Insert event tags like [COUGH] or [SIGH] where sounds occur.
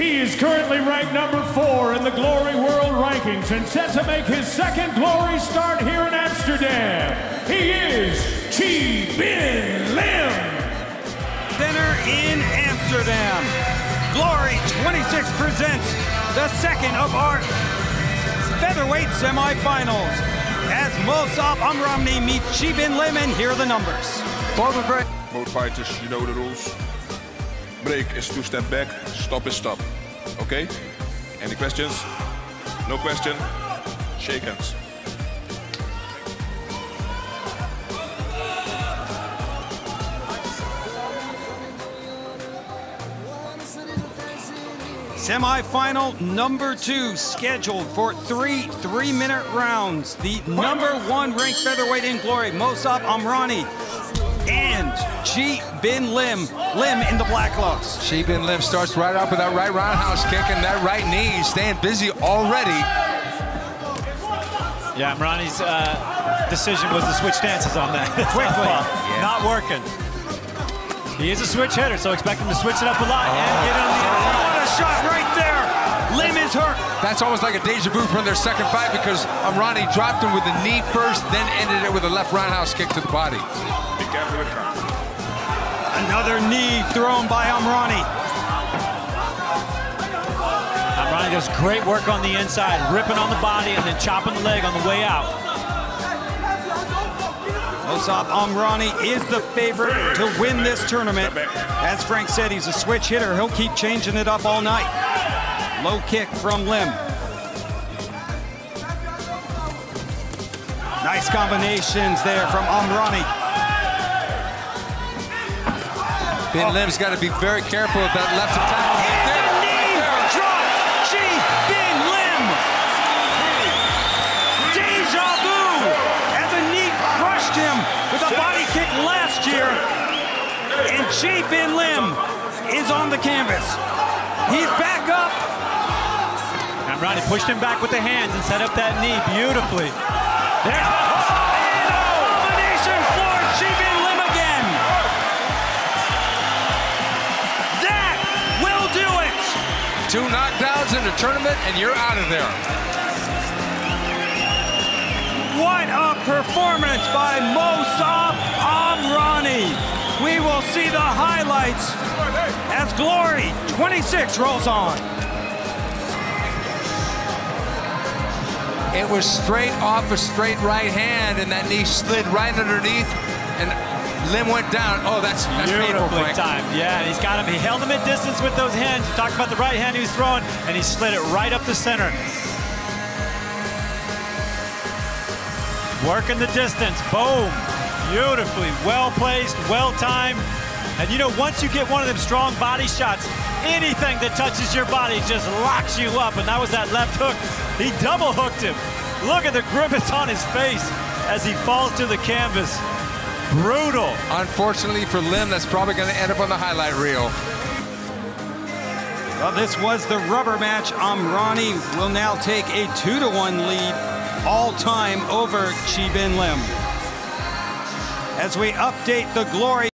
He is currently ranked number four in the Glory World Rankings and set to make his second Glory start here in Amsterdam. He is Chi Bin Lim. Dinner in Amsterdam. Glory 26 presents the second of our featherweight semifinals as Mosab Amrani meets Chi Bin Lim and here are the numbers. Former break. Both fighters, you know the rules. Break is two step back, stop is stop. Okay? Any questions? No question? Shake hands. Semi-final number two, scheduled for three three-minute rounds. The number one ranked featherweight in glory, Mosab Amrani, and Chi Bin Lim, Lim in the black gloves. Chi Bin Lim starts right off with that right roundhouse kick and that right knee, staying busy already. Yeah, Amrani's uh, decision was to switch stances on that. [LAUGHS] Quickly. [LAUGHS] yeah. Not working. He is a switch hitter, so expect him to switch it up a lot oh. and get on the inside. What a shot right there! Lim is hurt. That's almost like a deja vu from their second fight because Amrani dropped him with the knee first, then ended it with a left roundhouse kick to the body. Be careful with Another knee thrown by Amrani. Amrani does great work on the inside, ripping on the body and then chopping the leg on the way out. Mosab Amrani is the favorite to win this tournament. As Frank said, he's a switch hitter. He'll keep changing it up all night. Low kick from Lim. Nice combinations there from Amrani. Bin Lim's got to be very careful of that left attack. Oh, right there, the knee right drop, Chi Bin Lim. Deja vu as a knee crushed him with a body kick last year. And Chi Bin Lim is on the canvas. He's back up. And Amrani pushed him back with the hands and set up that knee beautifully. There's the combination for Chi Bin in the tournament, and you're out of there. What a performance by Mosab Amrani. We will see the highlights as Glory 26 rolls on. It was straight off a straight right hand, and that knee slid right underneath, and Lim went down. Oh, that's, that's painful, Frank. time. Yeah, and he's got him. He held him at distance with those hands. You talked about the right hand he was throwing, and he slid it right up the center. Working the distance. Boom. Beautifully, well placed, well timed. And you know, once you get one of them strong body shots, anything that touches your body just locks you up. And that was that left hook. He double hooked him. Look at the grimace on his face as he falls to the canvas. Brutal. Unfortunately for Lim, that's probably going to end up on the highlight reel. Well, this was the rubber match. Amrani will now take a two to one lead all time over Chi Bin Lim as we update the glory